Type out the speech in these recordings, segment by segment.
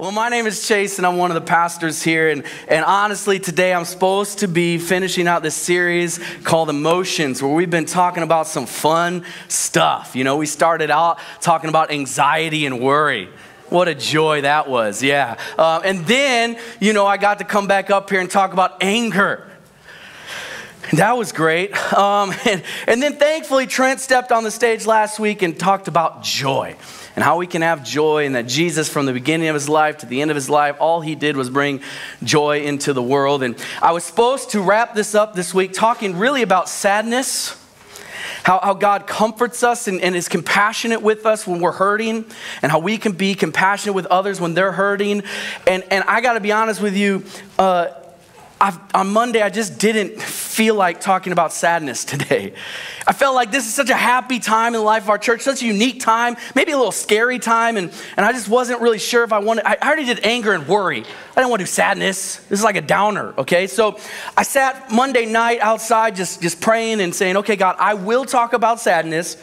Well, my name is Chase, and I'm one of the pastors here. And, and honestly, today I'm supposed to be finishing out this series called Emotions, where we've been talking about some fun stuff. You know, we started out talking about anxiety and worry. What a joy that was, yeah. Uh, and then, you know, I got to come back up here and talk about anger. That was great. Um, and, and then thankfully, Trent stepped on the stage last week and talked about joy and how we can have joy, and that Jesus, from the beginning of his life to the end of his life, all he did was bring joy into the world. And I was supposed to wrap this up this week talking really about sadness. How, how God comforts us and, and is compassionate with us when we're hurting, and how we can be compassionate with others when they're hurting. And, and I got to be honest with you, uh, I've, on Monday, I just didn't feel like talking about sadness today. I felt like this is such a happy time in the life of our church, such a unique time, maybe a little scary time, and, and I just wasn't really sure if I wanted. I already did anger and worry. I didn't want to do sadness. This is like a downer, okay? So I sat Monday night outside just, just praying and saying, okay, God, I will talk about sadness,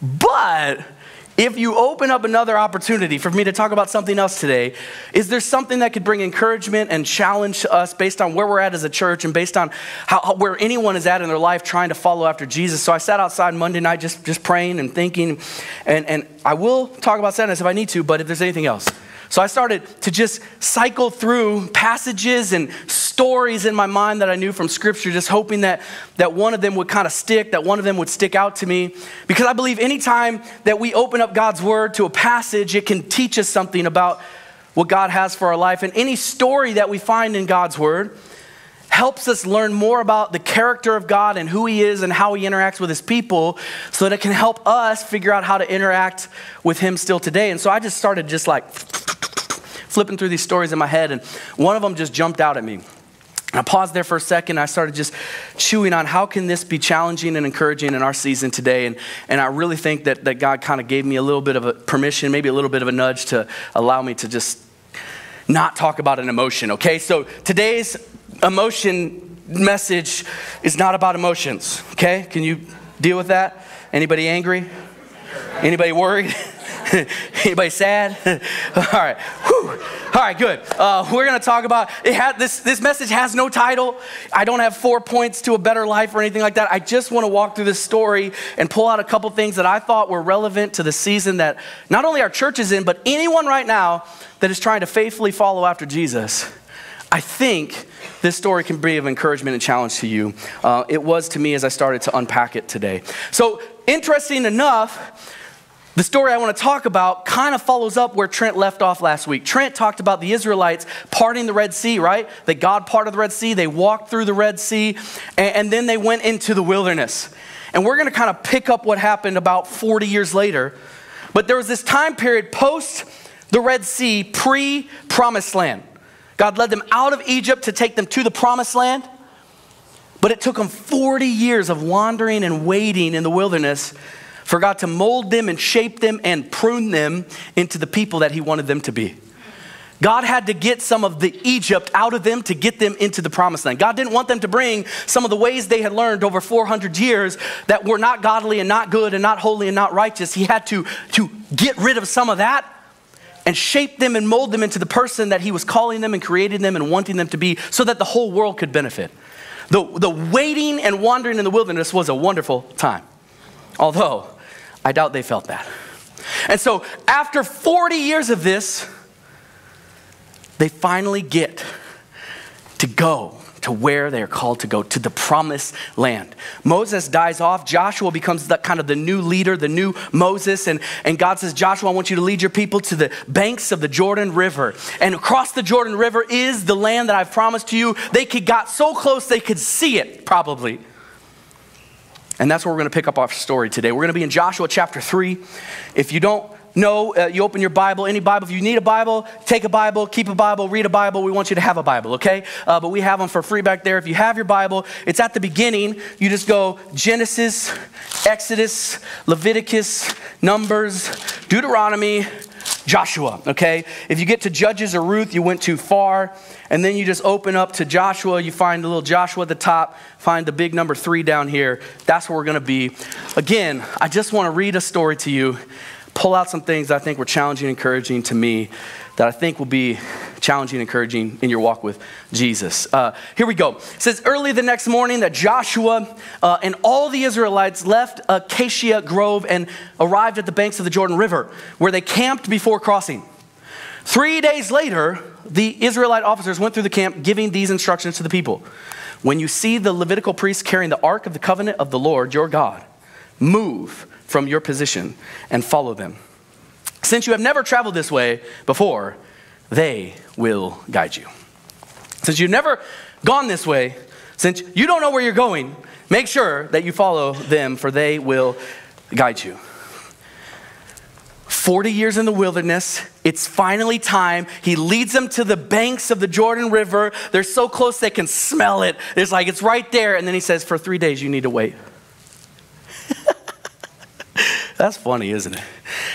but if you open up another opportunity for me to talk about something else today, is there something that could bring encouragement and challenge to us based on where we're at as a church and based on how, where anyone is at in their life trying to follow after Jesus? So I sat outside Monday night just, just praying and thinking, and, and I will talk about sadness if I need to, but if there's anything else. So I started to just cycle through passages and stories in my mind that I knew from Scripture, just hoping that, that one of them would kind of stick, that one of them would stick out to me. Because I believe anytime that we open up God's Word to a passage, it can teach us something about what God has for our life. And any story that we find in God's Word, helps us learn more about the character of God and who He is and how He interacts with His people so that it can help us figure out how to interact with Him still today. And so I just started just like flipping through these stories in my head, and one of them just jumped out at me. I paused there for a second. I started just chewing on how can this be challenging and encouraging in our season today. And, and I really think that, that God kind of gave me a little bit of a permission, maybe a little bit of a nudge to allow me to just not talk about an emotion, okay? So today's emotion message is not about emotions, okay? Can you deal with that? Anybody angry? Anybody worried? Anybody sad? All right. Whew. All right, good. Uh, we're going to talk about it. Had, this, this message has no title. I don't have four points to a better life or anything like that. I just want to walk through this story and pull out a couple things that I thought were relevant to the season that not only our church is in, but anyone right now that is trying to faithfully follow after Jesus. I think this story can be of encouragement and challenge to you. Uh, it was to me as I started to unpack it today. So, interesting enough, the story I want to talk about kind of follows up where Trent left off last week. Trent talked about the Israelites parting the Red Sea, right? That God parted the Red Sea, they walked through the Red Sea, and, and then they went into the wilderness. And we're going to kind of pick up what happened about 40 years later. But there was this time period post the Red Sea, pre promised land. God led them out of Egypt to take them to the promised land. But it took them 40 years of wandering and waiting in the wilderness for God to mold them and shape them and prune them into the people that He wanted them to be. God had to get some of the Egypt out of them to get them into the promised land. God didn't want them to bring some of the ways they had learned over 400 years that were not godly and not good and not holy and not righteous. He had to, to get rid of some of that and shape them and mold them into the person that He was calling them and creating them and wanting them to be so that the whole world could benefit. The, the waiting and wandering in the wilderness was a wonderful time. Although, I doubt they felt that. And so, after 40 years of this, they finally get to go to where they are called to go, to the promised land. Moses dies off. Joshua becomes the, kind of the new leader, the new Moses. And, and God says, Joshua, I want you to lead your people to the banks of the Jordan River. And across the Jordan River is the land that I've promised to you. They could, got so close they could see it, probably. And that's where we're going to pick up our story today. We're going to be in Joshua chapter 3. If you don't know, uh, you open your Bible, any Bible. If you need a Bible, take a Bible, keep a Bible, read a Bible. We want you to have a Bible, okay? Uh, but we have them for free back there. If you have your Bible, it's at the beginning. You just go Genesis, Exodus, Leviticus, Numbers, Deuteronomy, Joshua, okay? If you get to Judges or Ruth, you went too far. And then you just open up to Joshua. You find the little Joshua at the top, find the big number three down here. That's where we're going to be. Again, I just want to read a story to you pull out some things that I think were challenging and encouraging to me that I think will be challenging and encouraging in your walk with Jesus. Uh, here we go. It says, Early the next morning that Joshua uh, and all the Israelites left Acacia Grove and arrived at the banks of the Jordan River, where they camped before crossing. Three days later, the Israelite officers went through the camp giving these instructions to the people. When you see the Levitical priests carrying the ark of the covenant of the Lord your God, move from your position and follow them. Since you have never traveled this way before, they will guide you. Since you've never gone this way, since you don't know where you're going, make sure that you follow them, for they will guide you. 40 years in the wilderness. It's finally time. He leads them to the banks of the Jordan River. They're so close they can smell it. It's like it's right there. And then he says, For three days, you need to wait. That's funny, isn't it?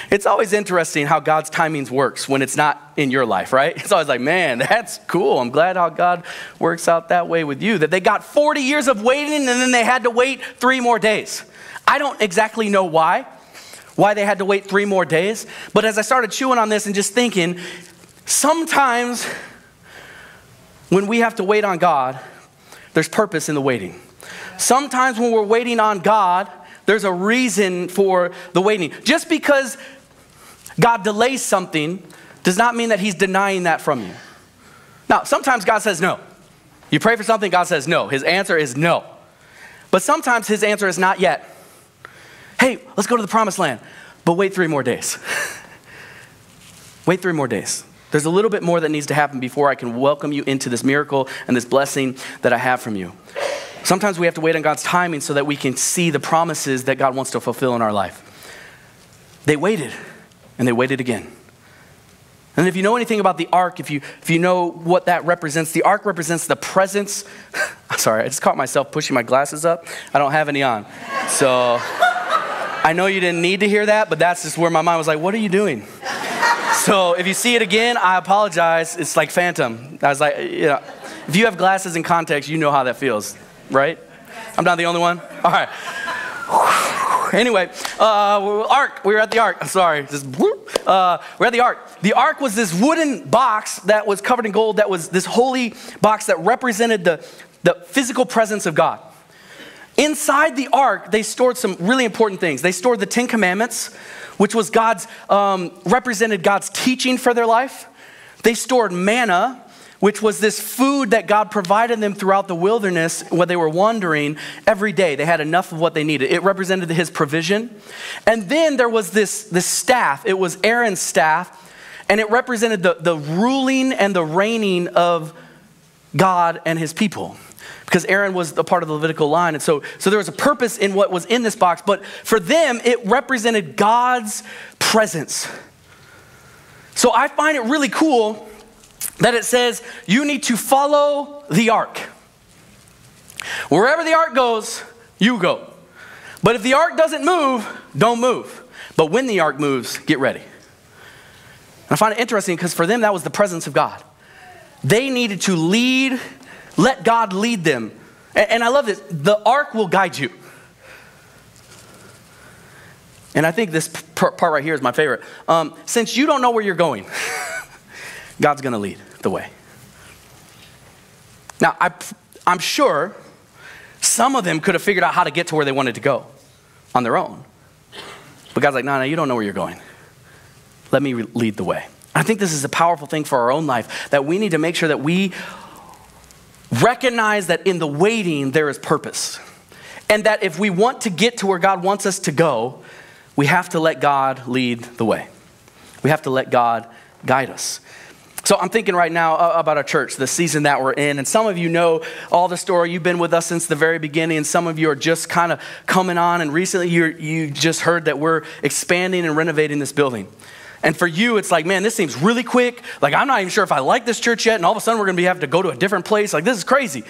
It's always interesting how God's timings works when it's not in your life, right? It's always like, man, that's cool. I'm glad how God works out that way with you. That they got 40 years of waiting and then they had to wait three more days. I don't exactly know why why they had to wait three more days. But as I started chewing on this and just thinking, sometimes when we have to wait on God, there's purpose in the waiting. Sometimes when we're waiting on God, there's a reason for the waiting. Just because God delays something does not mean that He's denying that from you. Now, sometimes God says no. You pray for something, God says no. His answer is no. But sometimes His answer is not yet hey, let's go to the promised land. But wait three more days. wait three more days. There's a little bit more that needs to happen before I can welcome you into this miracle and this blessing that I have from you. Sometimes we have to wait on God's timing so that we can see the promises that God wants to fulfill in our life. They waited, and they waited again. And if you know anything about the ark, if you, if you know what that represents, the ark represents the presence. Sorry, I just caught myself pushing my glasses up. I don't have any on. So. I know you didn't need to hear that, but that's just where my mind was like, what are you doing? so if you see it again, I apologize. It's like Phantom. I was like, you know, if you have glasses in context, you know how that feels, right? I'm not the only one? All right. anyway, uh, ark. We were at the ark. I'm sorry. Just, uh, we're at the ark. The ark was this wooden box that was covered in gold. That was this holy box that represented the, the physical presence of God. Inside the ark, they stored some really important things. They stored the Ten Commandments, which was God's, um, represented God's teaching for their life. They stored manna, which was this food that God provided them throughout the wilderness when they were wandering every day. They had enough of what they needed. It represented his provision. And then there was this, this staff, it was Aaron's staff, and it represented the, the ruling and the reigning of God and his people because Aaron was a part of the Levitical line. And so, so there was a purpose in what was in this box, but for them, it represented God's presence. So I find it really cool that it says you need to follow the ark. Wherever the ark goes, you go. But if the ark doesn't move, don't move. But when the ark moves, get ready. And I find it interesting because for them, that was the presence of God. They needed to lead let God lead them. And, and I love this the ark will guide you. And I think this part right here is my favorite. Um, since you don't know where you're going, God's going to lead the way. Now, I, I'm sure some of them could have figured out how to get to where they wanted to go on their own. But God's like, no, no, you don't know where you're going. Let me lead the way. I think this is a powerful thing for our own life that we need to make sure that we recognize that in the waiting there is purpose. And that if we want to get to where God wants us to go, we have to let God lead the way. We have to let God guide us. So I'm thinking right now uh, about our church, the season that we're in. And some of you know all the story. You've been with us since the very beginning. And some of you are just kind of coming on. And recently you you just heard that we're expanding and renovating this building. And for you, it's like, man, this seems really quick. Like, I'm not even sure if I like this church yet. And all of a sudden, we're going to be having to go to a different place. Like, this is crazy.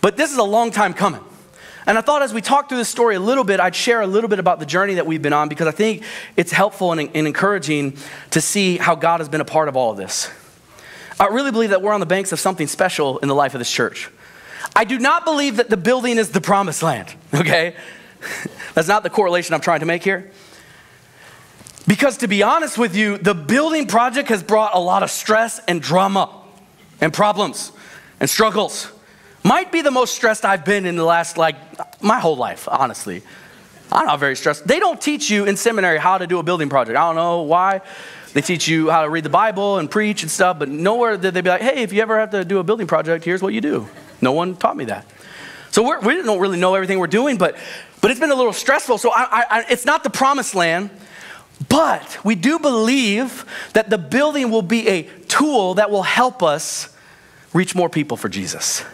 But this is a long time coming. And I thought as we talk through this story a little bit, I'd share a little bit about the journey that we've been on because I think it's helpful and, and encouraging to see how God has been a part of all of this. I really believe that we're on the banks of something special in the life of this church. I do not believe that the building is the promised land, okay? That's not the correlation I'm trying to make here. Because to be honest with you, the building project has brought a lot of stress and drama and problems and struggles. Might be the most stressed I've been in the last, like, my whole life, honestly. I'm not very stressed. They don't teach you in seminary how to do a building project. I don't know why. They teach you how to read the Bible and preach and stuff, but nowhere did they be like, hey, if you ever have to do a building project, here's what you do. No one taught me that. So we're, we do not really know everything we're doing, but, but it's been a little stressful. So I, I, it's not the promised land, but we do believe that the building will be a tool that will help us reach more people for Jesus.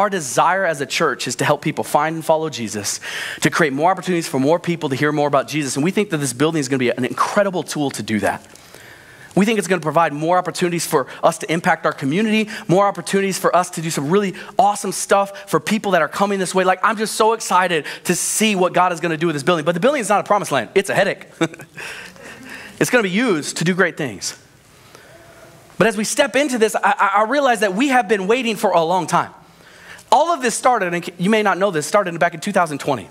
Our desire as a church is to help people find and follow Jesus, to create more opportunities for more people to hear more about Jesus. And we think that this building is going to be an incredible tool to do that. We think it's going to provide more opportunities for us to impact our community, more opportunities for us to do some really awesome stuff for people that are coming this way. Like, I'm just so excited to see what God is going to do with this building. But the building is not a promised land, it's a headache. it's going to be used to do great things. But as we step into this, I, I realize that we have been waiting for a long time. All of this started, and you may not know this, started back in 2020.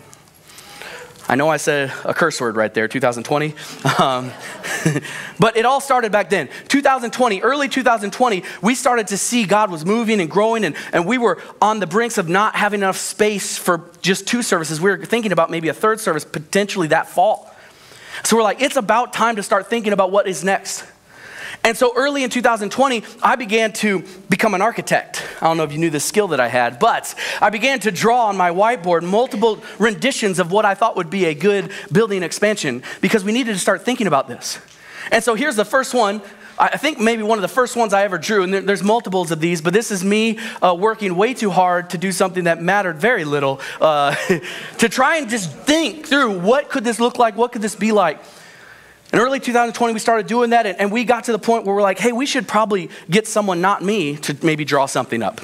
I know I said a curse word right there, 2020. Um, but it all started back then. 2020, early 2020, we started to see God was moving and growing, and, and we were on the brinks of not having enough space for just two services. We were thinking about maybe a third service potentially that fall. So we're like, it's about time to start thinking about what is next. And so early in 2020, I began to become an architect. I don't know if you knew the skill that I had, but I began to draw on my whiteboard multiple renditions of what I thought would be a good building expansion because we needed to start thinking about this. And so here's the first one. I think maybe one of the first ones I ever drew, and there's multiples of these, but this is me uh, working way too hard to do something that mattered very little, uh, to try and just think through what could this look like, what could this be like. In early 2020, we started doing that, and, we got to the point where we're like, hey, we should probably get someone, not me, to maybe draw something up.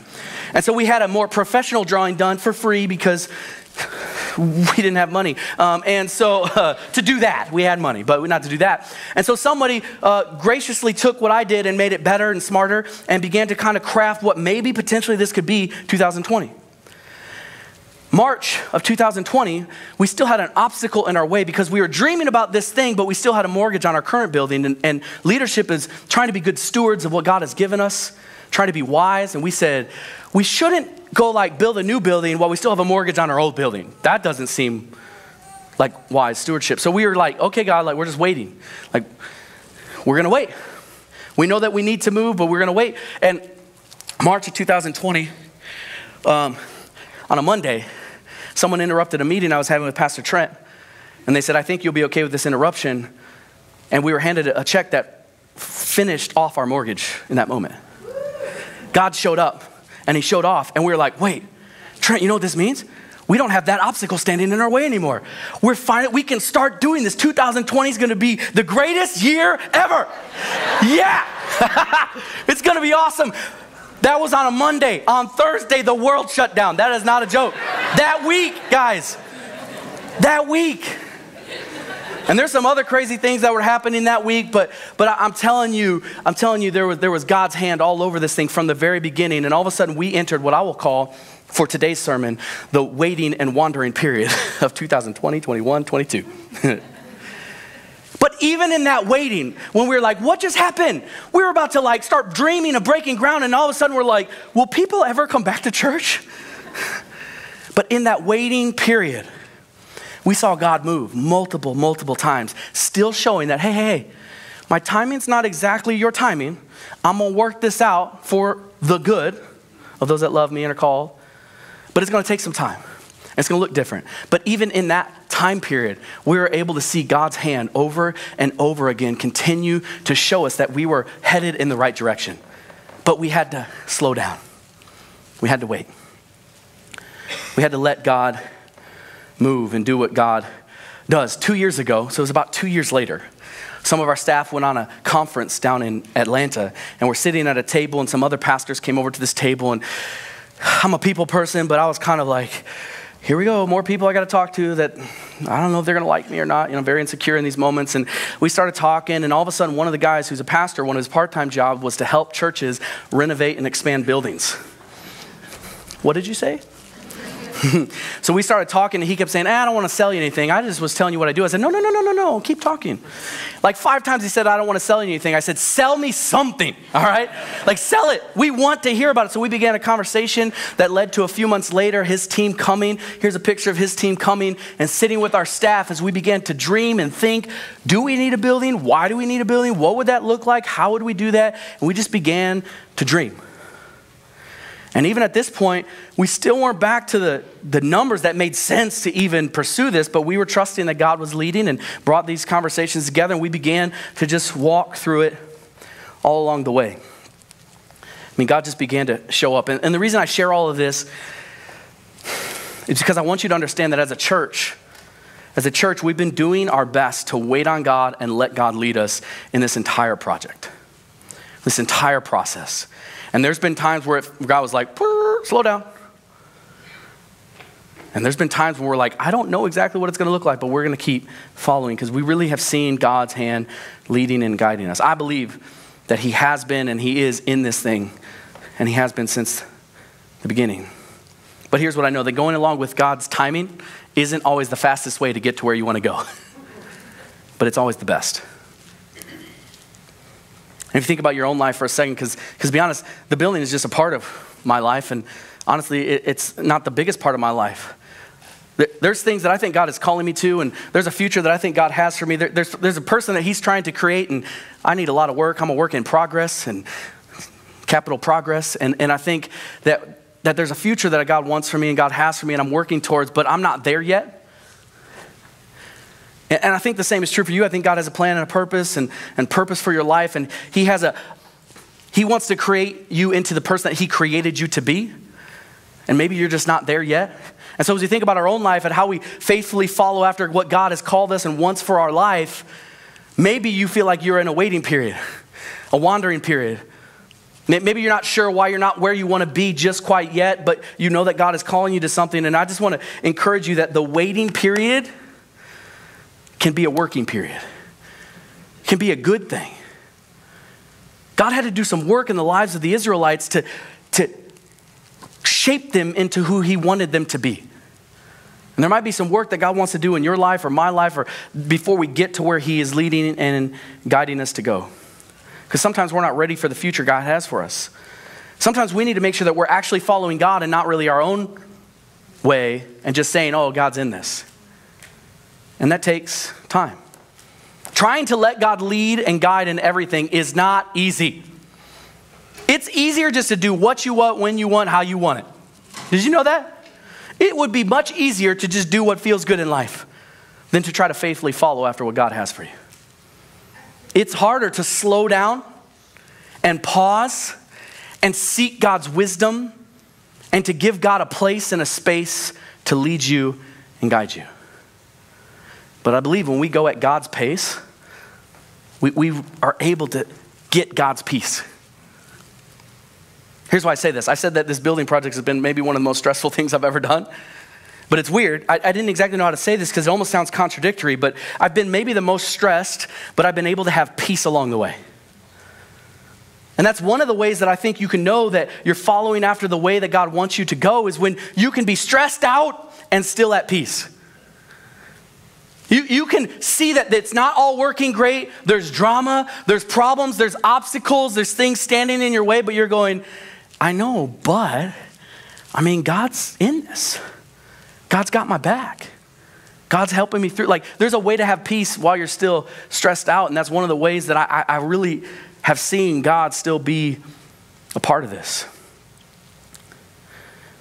And so we had a more professional drawing done for free because we didn't have money. Um, and so uh, to do that, we had money, but not to do that. And so somebody uh, graciously took what I did and made it better and smarter and began to kind of craft what maybe potentially this could be 2020. March of 2020, we still had an obstacle in our way because we were dreaming about this thing, but we still had a mortgage on our current building. And, and, leadership is trying to be good stewards of what God has given us, trying to be wise. And we said, we shouldn't go like build a new building while we still have a mortgage on our old building. That doesn't seem like wise stewardship. So we were like, okay, God, like we're just waiting. Like, we're gonna wait. We know that we need to move, but we're gonna wait. And March of 2020, um, on a Monday, Someone interrupted a meeting I was having with Pastor Trent, and they said, I think you'll be okay with this interruption. And we were handed a check that finished off our mortgage in that moment. God showed up, and He showed off, and we were like, wait, Trent, you know what this means? We don't have that obstacle standing in our way anymore. We're fine. We can start doing this. 2020 is going to be the greatest year ever. Yeah. it's going to be awesome. That was on a Monday. On Thursday, the world shut down. That is not a joke. That week, guys. That week. And there's some other crazy things that were happening that week, but, but I'm telling you, I'm telling you, there was, there was God's hand all over this thing from the very beginning. And all of a sudden, we entered what I will call, for today's sermon, the waiting and wandering period of 2020, 21, 22. But even in that waiting, when we were like, what just happened? We were about to like start dreaming of breaking ground, and all of a sudden we're like, will people ever come back to church? But in that waiting period, we saw God move multiple, multiple times, still showing that, hey, hey, hey, my timing's not exactly your timing. I'm gonna work this out for the good of those that love me and are called, but it's gonna take some time. It's gonna look different. But even in that time period, we were able to see God's hand over and over again continue to show us that we were headed in the right direction. But we had to slow down, we had to wait. We had to let God move and do what God does. Two years ago, so it was about two years later, some of our staff went on a conference down in Atlanta, and we're sitting at a table, and some other pastors came over to this table. And I'm a people person, but I was kind of like, here we go, more people I got to talk to that I don't know if they're going to like me or not. You know, very insecure in these moments. And we started talking, and all of a sudden, one of the guys who's a pastor, one of his part time jobs was to help churches renovate and expand buildings. What did you say? so we started talking, and he kept saying, eh, I don't want to sell you anything. I just was telling you what I do. I said, No, no, no, no, no, no. Keep talking. Like five times he said, I don't want to sell you anything. I said, Sell me something, all right? Like, sell it. We want to hear about it. So we began a conversation that led to a few months later, his team coming. Here's a picture of his team coming and sitting with our staff as we began to dream and think do we need a building? Why do we need a building? What would that look like? How would we do that? And we just began to dream. And even at this point, we still weren't back to the, the numbers that made sense to even pursue this, but we were trusting that God was leading and brought these conversations together, and we began to just walk through it all along the way. I mean, God just began to show up. And, and the reason I share all of this is because I want you to understand that as a church, as a church, we've been doing our best to wait on God and let God lead us in this entire project, this entire process. And there's been times where God was like, slow down. And there's been times when we're like, I don't know exactly what it's going to look like, but we're going to keep following because we really have seen God's hand leading and guiding us. I believe that He has been and He is in this thing, and He has been since the beginning. But here's what I know that going along with God's timing isn't always the fastest way to get to where you want to go, but it's always the best. And if you think about your own life for a second, because to be honest, the building is just a part of my life, and honestly, it, it's not the biggest part of my life. There's things that I think God is calling me to, and there's a future that I think God has for me. There, there's, there's a person that He's trying to create, and I need a lot of work. I'm a work in progress and capital progress. And, and I think that, that there's a future that God wants for me and God has for me, and I'm working towards, but I'm not there yet. And I think the same is true for you. I think God has a plan and a purpose and, and purpose for your life. And He has a He wants to create you into the person that He created you to be. And maybe you're just not there yet. And so as we think about our own life and how we faithfully follow after what God has called us and wants for our life, maybe you feel like you're in a waiting period, a wandering period. Maybe you're not sure why you're not where you want to be just quite yet, but you know that God is calling you to something. And I just want to encourage you that the waiting period can be a working period, can be a good thing. God had to do some work in the lives of the Israelites to, to shape them into who He wanted them to be. And there might be some work that God wants to do in your life or my life or before we get to where He is leading and guiding us to go. Because sometimes we're not ready for the future God has for us. Sometimes we need to make sure that we're actually following God and not really our own way and just saying, oh, God's in this. And that takes time. Trying to let God lead and guide in everything is not easy. It's easier just to do what you want, when you want, how you want it. Did you know that? It would be much easier to just do what feels good in life than to try to faithfully follow after what God has for you. It's harder to slow down and pause and seek God's wisdom and to give God a place and a space to lead you and guide you. But I believe when we go at God's pace, we, we are able to get God's peace. Here's why I say this I said that this building project has been maybe one of the most stressful things I've ever done. But it's weird. I, I didn't exactly know how to say this because it almost sounds contradictory, but I've been maybe the most stressed, but I've been able to have peace along the way. And that's one of the ways that I think you can know that you're following after the way that God wants you to go is when you can be stressed out and still at peace. You, you can see that it's not all working great. There's drama, there's problems, there's obstacles, there's things standing in your way, but you're going, I know, but I mean, God's in this. God's got my back. God's helping me through. Like, there's a way to have peace while you're still stressed out. And that's one of the ways that I, I really have seen God still be a part of this.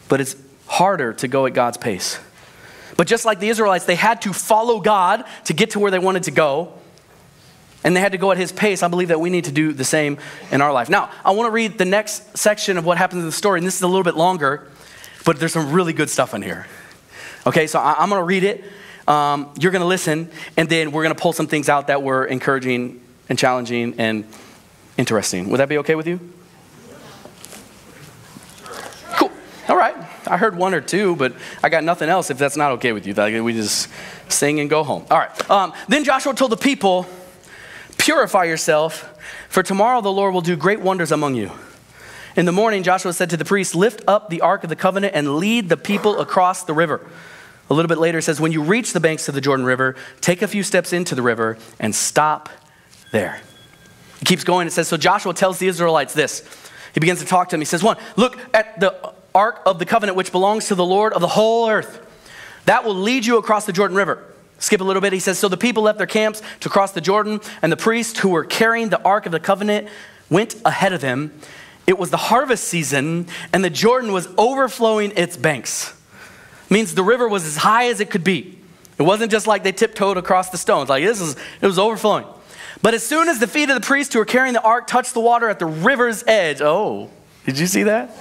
But it's harder to go at God's pace. But just like the Israelites, they had to follow God to get to where they wanted to go. And they had to go at his pace. I believe that we need to do the same in our life. Now, I want to read the next section of what happens in the story. And this is a little bit longer, but there's some really good stuff in here. Okay, so I, am going to read it. Um, you're going to listen, and then we're going to pull some things out that were encouraging and challenging and interesting. Would that be okay with you? Cool. All right. I heard one or two, but I got nothing else if that's not okay with you. We just sing and go home. All right. Um, then Joshua told the people, Purify yourself, for tomorrow the Lord will do great wonders among you. In the morning, Joshua said to the priests, Lift up the ark of the covenant and lead the people across the river. A little bit later, it says, When you reach the banks of the Jordan River, take a few steps into the river and stop there. It keeps going. It says, So Joshua tells the Israelites this. He begins to talk to them. He says, One, look at the ark of the covenant which belongs to the Lord of the whole earth. That will lead you across the Jordan River. Skip a little bit. He says, So the people left their camps to cross the Jordan, and the priests who were carrying the ark of the covenant went ahead of them. It was the harvest season, and the Jordan was overflowing its banks. means the river was as high as it could be. It wasn't just like they tiptoed across the stones. Like this is it was overflowing. But as soon as the feet of the priests who were carrying the ark touched the water at the river's edge, oh, did you see that?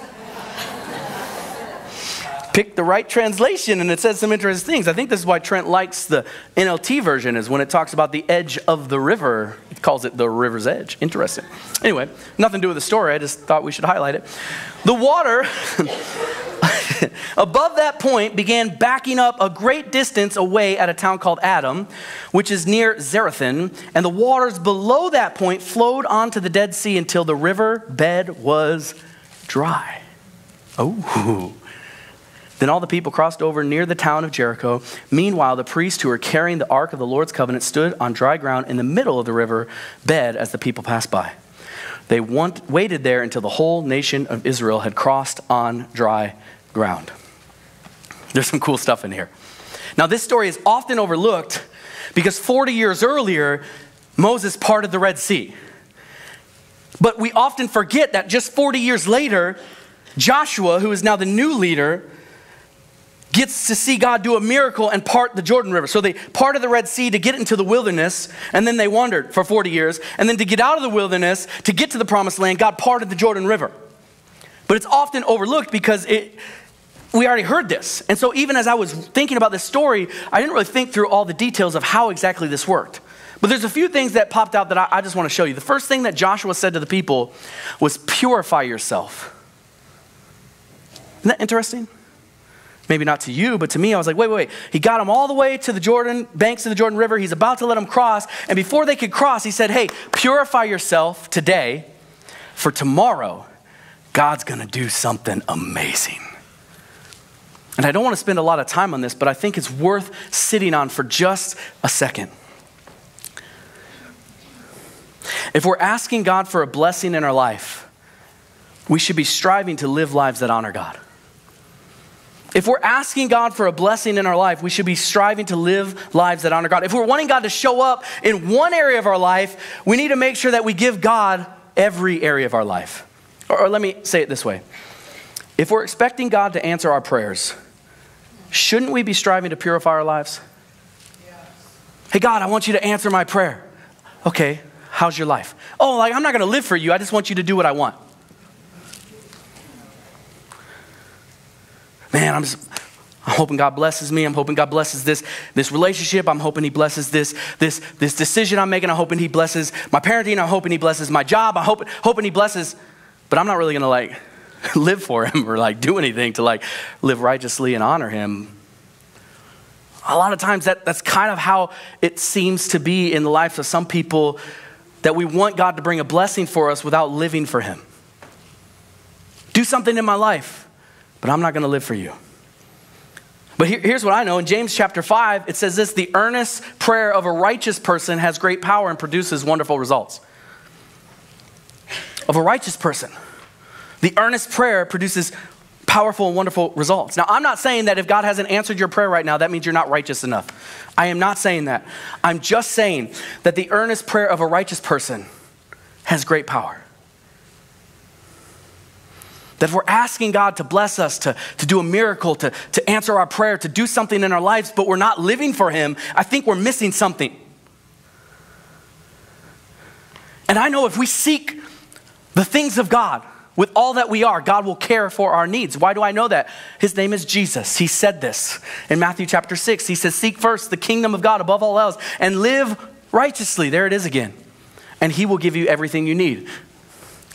Picked the right translation and it says some interesting things. I think this is why Trent likes the NLT version is when it talks about the edge of the river, it calls it the river's edge. Interesting. Anyway, nothing to do with the story. I just thought we should highlight it. The water above that point began backing up a great distance away at a town called Adam, which is near Zarethan, and the waters below that point flowed onto the Dead Sea until the river bed was dry. Oh. Then all the people crossed over near the town of Jericho. Meanwhile, the priests who were carrying the ark of the Lord's covenant stood on dry ground in the middle of the river bed as the people passed by. They want, waited there until the whole nation of Israel had crossed on dry ground. There's some cool stuff in here. Now, this story is often overlooked because 40 years earlier, Moses parted the Red Sea. But we often forget that just 40 years later, Joshua, who is now the new leader, gets to see God do a miracle and part the Jordan River. So they parted the Red Sea to get into the wilderness, and then they wandered for 40 years. And then to get out of the wilderness, to get to the promised land, God parted the Jordan River. But it's often overlooked because it, we already heard this. And so even as I was thinking about this story, I didn't really think through all the details of how exactly this worked. But there's a few things that popped out that I, I just want to show you. The first thing that Joshua said to the people was, Purify yourself. Isn't that interesting? Maybe not to you, but to me, I was like, wait, wait, wait. He got them all the way to the Jordan, banks of the Jordan River. He's about to let them cross. And before they could cross, he said, hey, purify yourself today, for tomorrow, God's going to do something amazing. And I don't want to spend a lot of time on this, but I think it's worth sitting on for just a second. If we're asking God for a blessing in our life, we should be striving to live lives that honor God. If we're asking God for a blessing in our life, we should be striving to live lives that honor God. If we're wanting God to show up in one area of our life, we need to make sure that we give God every area of our life. Or, or let me say it this way if we're expecting God to answer our prayers, shouldn't we be striving to purify our lives? Yes. Hey, God, I want you to answer my prayer. Okay, how's your life? Oh, like, I'm not gonna live for you, I just want you to do what I want. Man, I'm just, I'm hoping God blesses me. I'm hoping God blesses this, this relationship. I'm hoping He blesses this, this, this decision I'm making. I'm hoping He blesses my parenting. I'm hoping He blesses my job. I'm hoping, hoping He blesses, but I'm not really gonna like live for Him or like do anything to like live righteously and honor Him. A lot of times that, that's kind of how it seems to be in the lives of some people that we want God to bring a blessing for us without living for Him. Do something in my life but I'm not going to live for you. But here, here's what I know. In James chapter 5, it says this The earnest prayer of a righteous person has great power and produces wonderful results. Of a righteous person. The earnest prayer produces powerful and wonderful results. Now, I'm not saying that if God hasn't answered your prayer right now, that means you're not righteous enough. I am not saying that. I'm just saying that the earnest prayer of a righteous person has great power. That if we're asking God to bless us, to, to do a miracle, to, to answer our prayer, to do something in our lives, but we're not living for Him, I think we're missing something. And I know if we seek the things of God with all that we are, God will care for our needs. Why do I know that? His name is Jesus. He said this in Matthew chapter 6. He says, Seek first the kingdom of God above all else and live righteously. There it is again. And He will give you everything you need.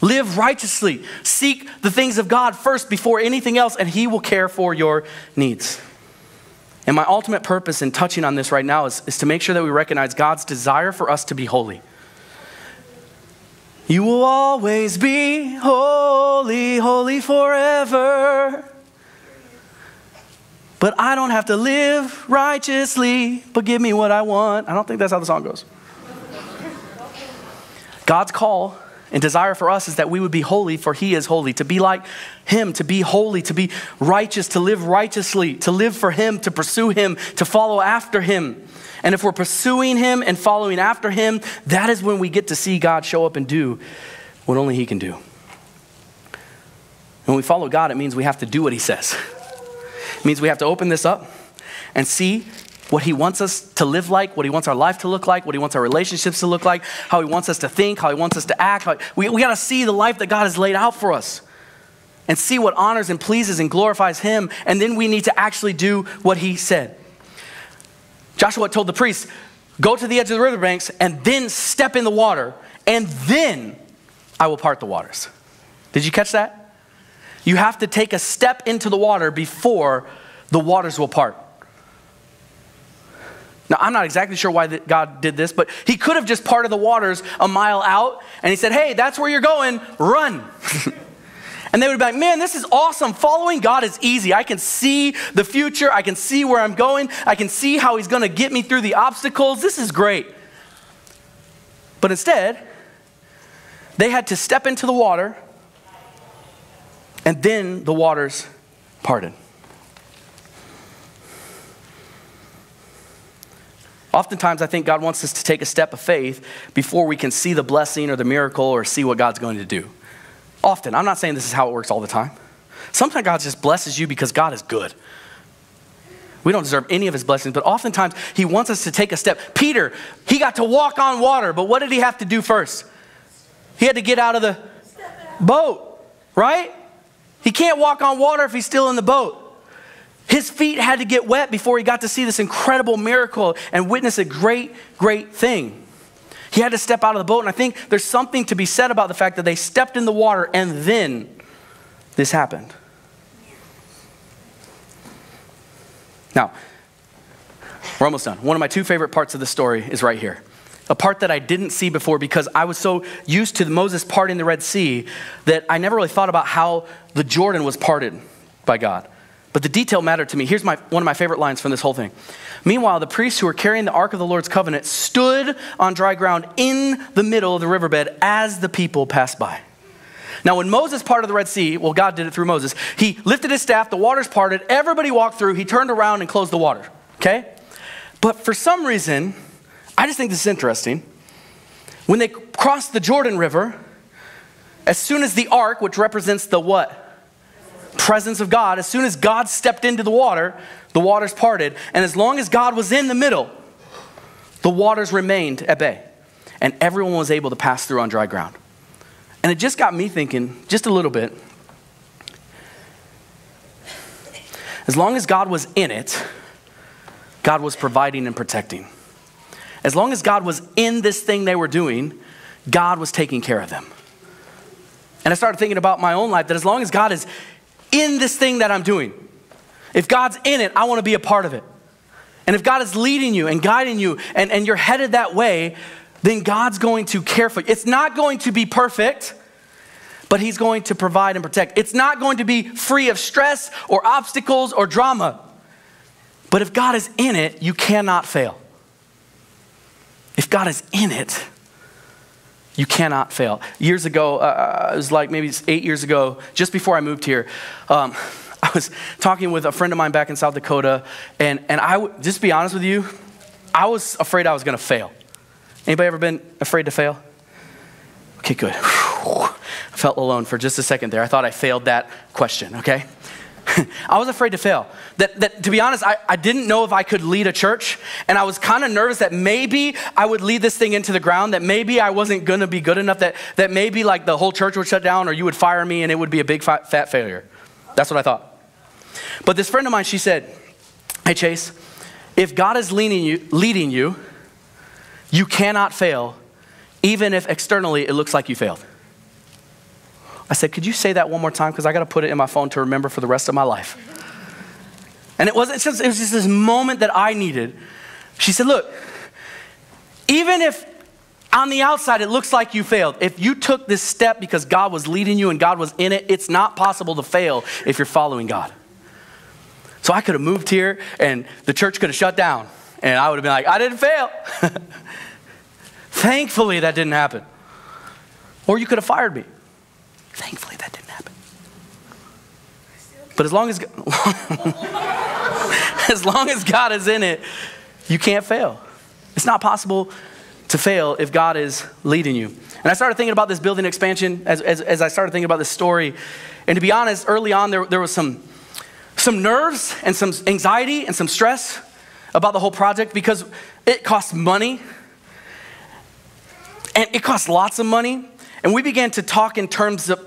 Live righteously. Seek the things of God first before anything else, and He will care for your needs. And my ultimate purpose in touching on this right now is, is to make sure that we recognize God's desire for us to be holy. You will always be holy, holy forever. But I don't have to live righteously, but give me what I want. I don't think that's how the song goes. God's call and desire for us is that we would be holy, for He is holy. To be like Him, to be holy, to be righteous, to live righteously, to live for Him, to pursue Him, to follow after Him. And if we're pursuing Him and following after Him, that is when we get to see God show up and do what only He can do. When we follow God, it means we have to do what He says. It means we have to open this up and see what He wants us to live like, what He wants our life to look like, what He wants our relationships to look like, how He wants us to think, how He wants us to act. How, we we got to see the life that God has laid out for us and see what honors and pleases and glorifies Him. And then we need to actually do what He said. Joshua told the priests, Go to the edge of the riverbanks and then step in the water, and then I will part the waters. Did you catch that? You have to take a step into the water before the waters will part. Now, I'm not exactly sure why God did this, but He could have just parted the waters a mile out and He said, Hey, that's where you're going, run. And they would be like, man, this is awesome. Following God is easy. I can see the future. I can see where I'm going. I can see how He's going to get me through the obstacles. This is great. But instead, they had to step into the water, and then the waters parted. Oftentimes, I think God wants us to take a step of faith before we can see the blessing or the miracle or see what God's going to do. Often, I'm not saying this is how it works all the time. Sometimes God just blesses you because God is good. We don't deserve any of his blessings, but oftentimes he wants us to take a step. Peter, he got to walk on water, but what did he have to do first? He had to get out of the boat, right? He can't walk on water if he's still in the boat. His feet had to get wet before he got to see this incredible miracle and witness a great, great thing. He had to step out of the boat, and I think there's something to be said about the fact that they stepped in the water and then this happened. Now, we're almost done. One of my two favorite parts of the story is right here. A part that I didn't see before because I was so used to the Moses parting the Red Sea that I never really thought about how the Jordan was parted by God. But the detail mattered to me. Here's my, one of my favorite lines from this whole thing. Meanwhile, the priests who were carrying the ark of the Lord's covenant stood on dry ground in the middle of the riverbed as the people passed by. Now, when Moses parted the Red Sea, well, God did it through Moses, he lifted his staff, the waters parted, everybody walked through, he turned around and closed the water, okay? But for some reason, I just think this is interesting. When they crossed the Jordan River, as soon as the ark, which represents the what? Presence of God, as soon as God stepped into the water, the waters parted. And as long as God was in the middle, the waters remained at bay. And everyone was able to pass through on dry ground. And it just got me thinking, just a little bit. As long as God was in it, God was providing and protecting. As long as God was in this thing they were doing, God was taking care of them. And I started thinking about my own life that as long as God is in this thing that I'm doing. If God's in it, I want to be a part of it. And if God is leading you and guiding you and, and you're headed that way, then God's going to care for you. It's not going to be perfect, but He's going to provide and protect. It's not going to be free of stress or obstacles or drama. But if God is in it, you cannot fail. If God is in it, you cannot fail. Years ago, uh, uh, it was like maybe eight years ago, just before I moved here, um, I was talking with a friend of mine back in South Dakota, and, and I, w- just be honest with you, I was afraid I was going to fail. Anybody ever been afraid to fail? Okay, good. I felt alone for just a second there. I thought I failed that question, okay? I was afraid to fail. That, that to be honest, I, I didn't know if I could lead a church. And I was kind of nervous that maybe I would lead this thing into the ground, that maybe I wasn't going to be good enough, that, that maybe like the whole church would shut down or you would fire me and it would be a big fat, fat failure. That's what I thought. But this friend of mine, she said, Hey, Chase, if God is leading you, leading you, you cannot fail, even if externally it looks like you failed. I said, Could you say that one more time? Because I got to put it in my phone to remember for the rest of my life. And it just, it was just this moment that I needed. She said, Look, even if On the outside, it looks like you failed. If you took this step because God was leading you and God was in it, it's not possible to fail if you're following God. So I could have moved here and the church could have shut down. And I would have been like, I didn't fail. Thankfully, that didn't happen. Or you could have fired me. Thankfully, that didn't happen. But as long as, as long as God is in it, you can't fail. It's not possible to fail if God is leading you. And I started thinking about this building expansion as, as, as I started thinking about this story. And to be honest, early on, there, there was some, some nerves and some anxiety and some stress about the whole project because it costs money. And it costs lots of money. And we began to talk in terms of,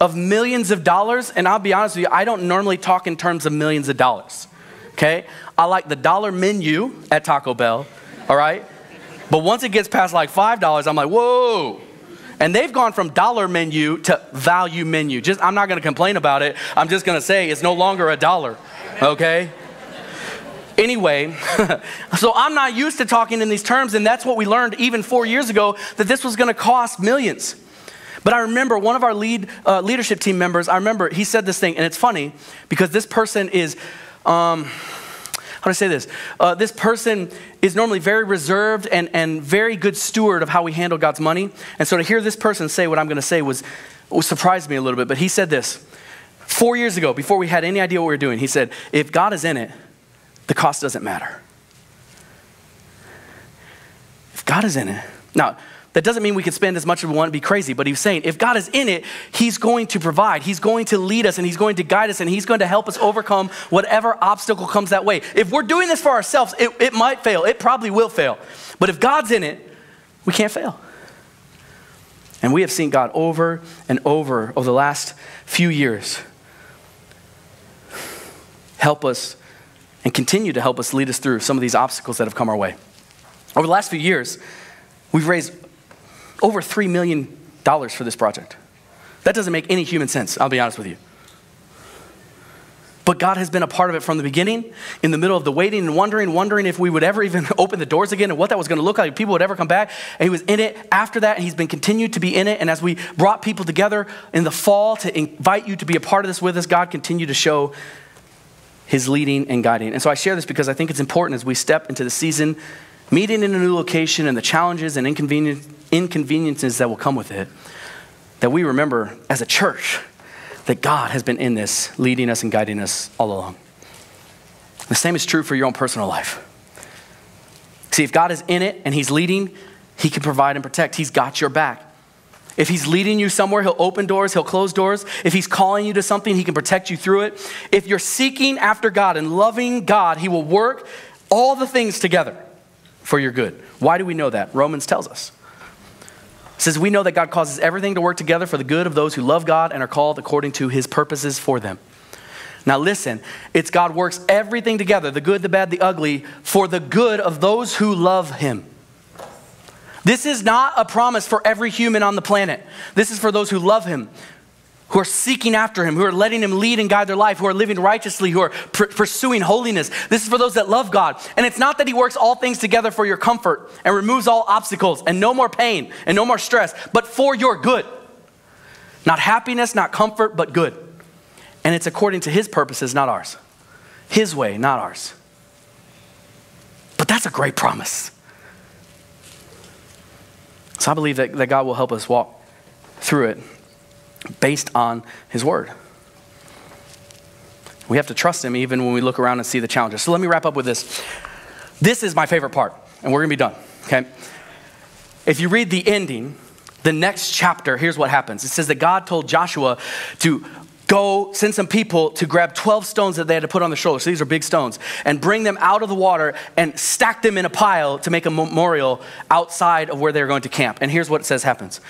of millions of dollars. And I'll be honest with you, I don't normally talk in terms of millions of dollars. Okay? I like the dollar menu at Taco Bell, all right? But once it gets past like $5, I'm like, whoa. And they've gone from dollar menu to value menu. Just I'm not going to complain about it. I'm just going to say it's no longer a dollar. Okay? Anyway, so I'm not used to talking in these terms, and that's what we learned even four years ago that this was going to cost millions. But I remember one of our lead uh, leadership team members. I remember he said this thing, and it's funny because this person is. Um, how do I say this? Uh, this person is normally very reserved and, and very good steward of how we handle God's money. And so to hear this person say what I'm going to say was, was surprised me a little bit. But he said this four years ago, before we had any idea what we were doing. He said, If God is in it, the cost doesn't matter. If God is in it, now, that doesn't mean we can spend as much as we want to be crazy, but he's saying if God is in it, he's going to provide. He's going to lead us and he's going to guide us and he's going to help us overcome whatever obstacle comes that way. If we're doing this for ourselves, it, it might fail. It probably will fail. But if God's in it, we can't fail. And we have seen God over and over over the last few years help us and continue to help us lead us through some of these obstacles that have come our way. Over the last few years, we've raised over $3 million for this project. That doesn't make any human sense, I'll be honest with you. But God has been a part of it from the beginning, in the middle of the waiting and wondering, wondering if we would ever even open the doors again and what that was going to look like, if people would ever come back. And He was in it after that, and He's been continued to be in it. And as we brought people together in the fall to invite you to be a part of this with us, God continued to show His leading and guiding. And so I share this because I think it's important as we step into the season, meeting in a new location, and the challenges and inconveniences that will come with it, that we remember as a church that God has been in this, leading us and guiding us all along. The same is true for your own personal life. See, if God is in it and He's leading, He can provide and protect. He's got your back. If He's leading you somewhere, He'll open doors, He'll close doors. If He's calling you to something, He can protect you through it. If you're seeking after God and loving God, He will work all the things together for your good. Why do we know that? Romans tells us. It says, We know that God causes everything to work together for the good of those who love God and are called according to his purposes for them. Now, listen, it's God works everything together the good, the bad, the ugly for the good of those who love him. This is not a promise for every human on the planet. This is for those who love him, who are seeking after him, who are letting him lead and guide their life, who are living righteously, who are pr- pursuing holiness. This is for those that love God. And it's not that he works all things together for your comfort and removes all obstacles and no more pain and no more stress, but for your good. Not happiness, not comfort, but good. And it's according to his purposes, not ours. His way, not ours. But that's a great promise. So I believe that, that God will help us walk through it based on His Word. We have to trust Him even when we look around and see the challenges. So let me wrap up with this. This is my favorite part, and we're going to be done, okay? If you read the ending, the next chapter, here's what happens. It says that God told Joshua to go send some people to grab 12 stones that they had to put on their shoulders. So these are big stones, and bring them out of the water and stack them in a pile to make a memorial outside of where they're going to camp. And here's what it says happens.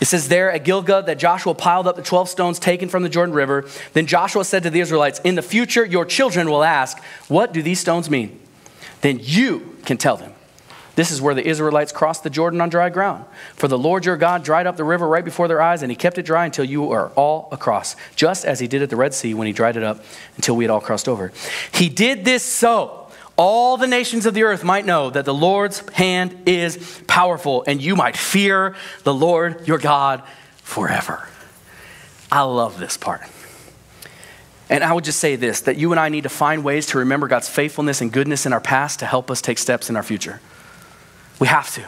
It says there at Gilgal that Joshua piled up the 12 stones taken from the Jordan River. Then Joshua said to the Israelites, In the future, your children will ask, What do these stones mean? Then you can tell them. This is where the Israelites crossed the Jordan on dry ground. For the Lord your God dried up the river right before their eyes, and he kept it dry until you are all across, just as he did at the Red Sea when he dried it up until we had all crossed over. He did this so all the nations of the earth might know that the Lord's hand is powerful, and you might fear the Lord your God forever. I love this part. And I would just say this that you and I need to find ways to remember God's faithfulness and goodness in our past to help us take steps in our future. We have to.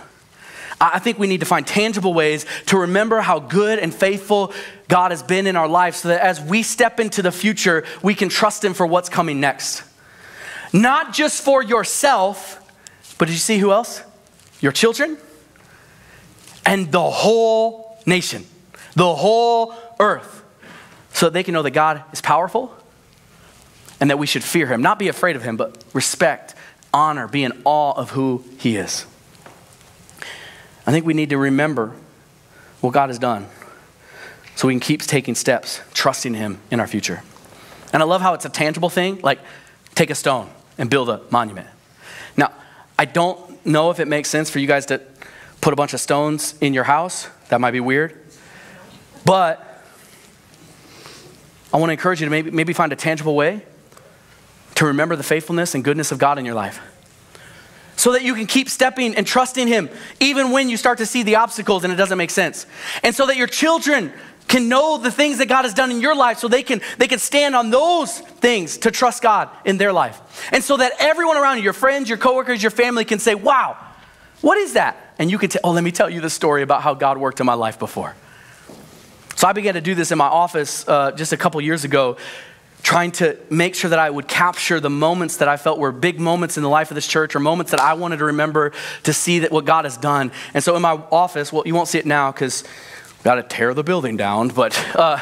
I think we need to find tangible ways to remember how good and faithful God has been in our life so that as we step into the future, we can trust Him for what's coming next. Not just for yourself, but did you see who else? Your children and the whole nation, the whole earth, so that they can know that God is powerful and that we should fear Him. Not be afraid of Him, but respect, honor, be in awe of who He is. I think we need to remember what God has done so we can keep taking steps, trusting Him in our future. And I love how it's a tangible thing, like take a stone and build a monument. Now, I don't know if it makes sense for you guys to put a bunch of stones in your house. That might be weird. But I want to encourage you to maybe, maybe find a tangible way to remember the faithfulness and goodness of God in your life so that you can keep stepping and trusting Him even when you start to see the obstacles and it doesn't make sense. And so that your children can know the things that God has done in your life so they can, they can stand on those things to trust God in their life. And so that everyone around you, your friends, your coworkers, your family can say, wow, what is that? And you can say, oh, let me tell you the story about how God worked in my life before. So I began to do this in my office uh, just a couple years ago trying to make sure that I would capture the moments that I felt were big moments in the life of this church or moments that I wanted to remember to see that what God has done. And so in my office, well, you won't see it now because got to tear the building down, but. Uh,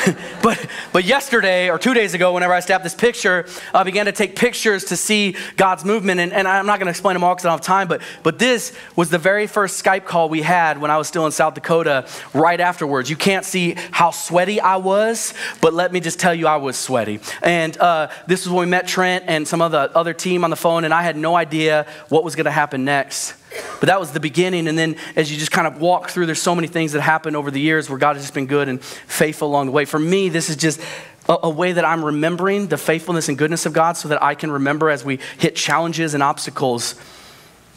but, but yesterday or two days ago, whenever I snapped this picture, I began to take pictures to see God's movement. And, and I'm not going to explain them all because I don't have time, but, but this was the very first Skype call we had when I was still in South Dakota right afterwards. You can't see how sweaty I was, but let me just tell you, I was sweaty. And uh, this was when we met Trent and some of the other team on the phone, and I had no idea what was going to happen next. But that was the beginning. And then as you just kind of walk through, there's so many things that happened over the years where God has just been good and faithful along the way. For me, this is just a, a, way that I'm remembering the faithfulness and goodness of God so that I can remember as we hit challenges and obstacles,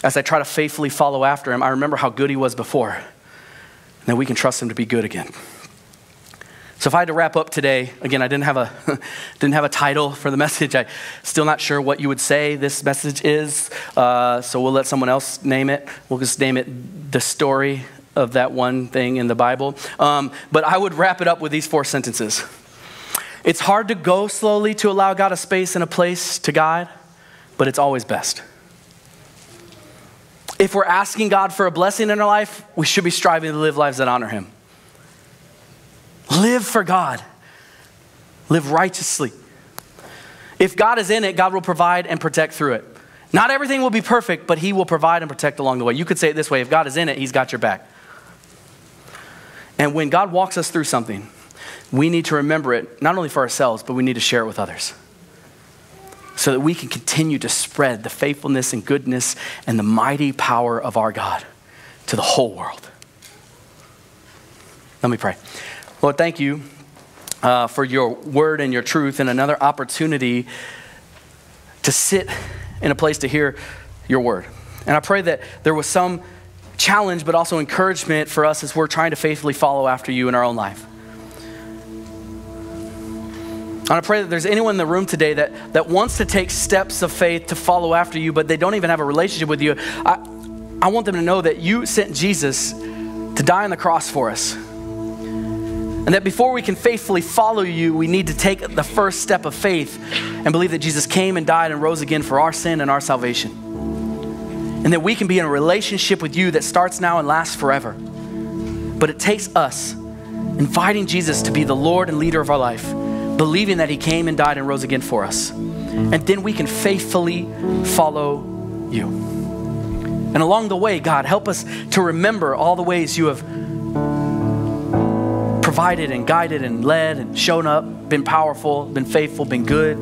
as I try to faithfully follow after Him, I remember how good He was before. And that we can trust Him to be good again. So if I had to wrap up today, again, I didn't have a didn't have a title for the message. I still not sure what you would say this message is. Uh, so we'll let someone else name it. We'll just name it the story of that one thing in the Bible. Um, but I would wrap it up with these four sentences. It's hard to go slowly to allow God a space and a place to guide, but it's always best. If we're asking God for a blessing in our life, we should be striving to live lives that honor Him. Live for God, live righteously. If God is in it, God will provide and protect through it. Not everything will be perfect, but He will provide and protect along the way. You could say it this way if God is in it, He's got your back. And when God walks us through something, we need to remember it, not only for ourselves, but we need to share it with others. So that we can continue to spread the faithfulness and goodness and the mighty power of our God to the whole world. Let me pray. Lord, thank you uh, for your word and your truth and another opportunity to sit in a place to hear your word. And I pray that there was some challenge, but also encouragement for us as we're trying to faithfully follow after you in our own life. And I pray that there's anyone in the room today that, that wants to take steps of faith to follow after you, but they don't even have a relationship with you. I, I want them to know that you sent Jesus to die on the cross for us. And that before we can faithfully follow you, we need to take the first step of faith and believe that Jesus came and died and rose again for our sin and our salvation. And that we can be in a relationship with you that starts now and lasts forever. But it takes us inviting Jesus to be the Lord and leader of our life, believing that he came and died and rose again for us. And then we can faithfully follow you. And along the way, God, help us to remember all the ways you have provided and guided and led and shown up, been powerful, been faithful, been good.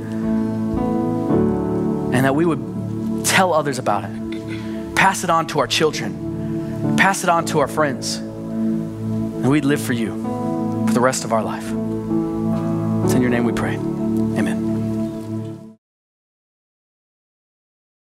And that we would tell others about it, pass it on to our children, pass it on to our friends, and we'd live for you for the rest of our life. It's in your name we pray.